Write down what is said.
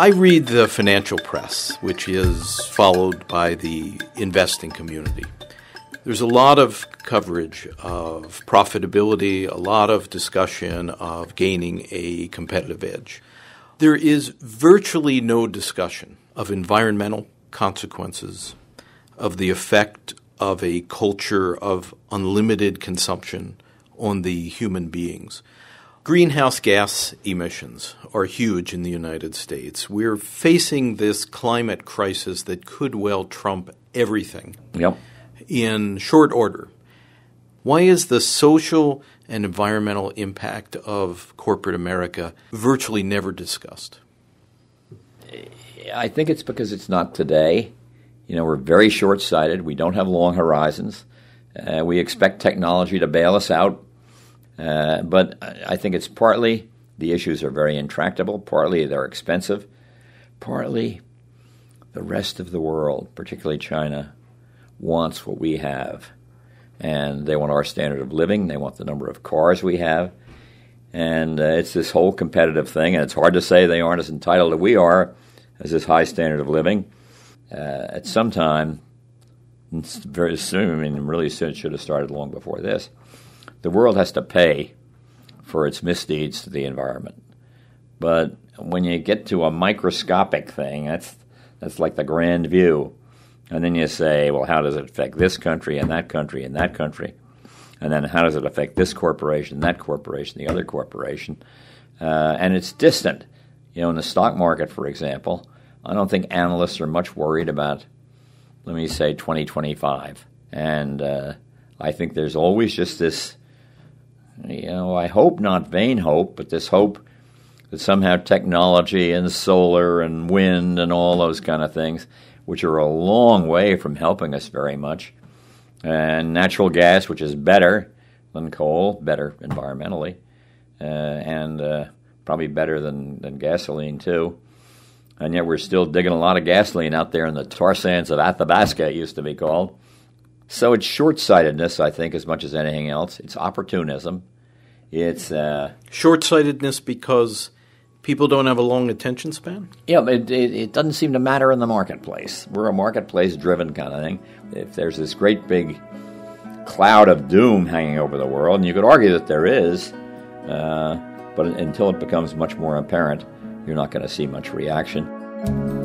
I read the financial press, which is followed by the investing community. There's a lot of coverage of profitability, a lot of discussion of gaining a competitive edge. There is virtually no discussion of environmental consequences, of the effect of a culture of unlimited consumption on the human beings. Greenhouse gas emissions are huge in the United States. We're facing this climate crisis that could well trump everything Yep. in short order. Why is the social and environmental impact of corporate America virtually never discussed? I think it's because it's not today. You know, we're very short sighted. We don't have long horizons. Uh, we expect technology to bail us out. Uh, but I think it's partly the issues are very intractable, partly they're expensive, partly the rest of the world, particularly China, wants what we have. And they want our standard of living, they want the number of cars we have. And uh, it's this whole competitive thing, and it's hard to say they aren't as entitled as we are as this high standard of living. Uh, at some time, very soon, I mean, really soon, it should have started long before this, the world has to pay for its misdeeds to the environment. But when you get to a microscopic thing, that's, that's like the grand view. And then you say, well, how does it affect this country and that country and that country? And then how does it affect this corporation, that corporation, the other corporation? Uh, and it's distant. You know, in the stock market, for example, I don't think analysts are much worried about, let me say, 2025. And uh, I think there's always just this, you know, I hope not vain hope, but this hope that somehow technology and solar and wind and all those kind of things, which are a long way from helping us very much, and natural gas, which is better than coal, better environmentally, uh, and uh, probably better than, than gasoline too. And yet we're still digging a lot of gasoline out there in the tar sands of Athabasca, it used to be called. So it's short sightedness, I think, as much as anything else. It's opportunism. It's uh, Short sightedness because people don't have a long attention span? Yeah, it, it, it doesn't seem to matter in the marketplace. We're a marketplace driven kind of thing. If there's this great big cloud of doom hanging over the world, and you could argue that there is, uh, but until it becomes much more apparent, you're not going to see much reaction.